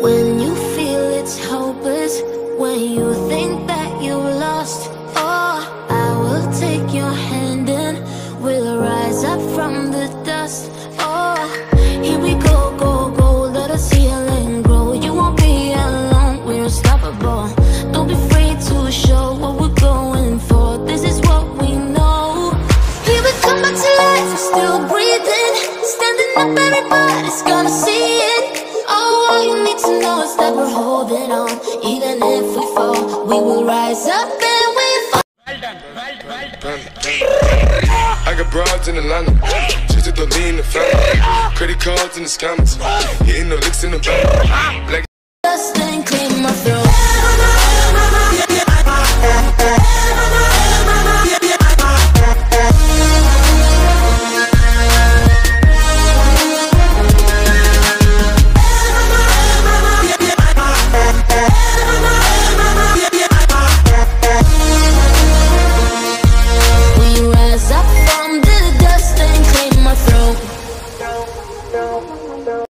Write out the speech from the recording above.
When you feel it's hopeless, when you think that you are lost, oh, I will take your hand and we'll rise up from the dust. Oh, that we're holding on. Even if we fall, we will rise up and we fall. I got broads in Atlanta, just to me in the family. Credit cards in the scammers, hitting the licks in the bank. 要。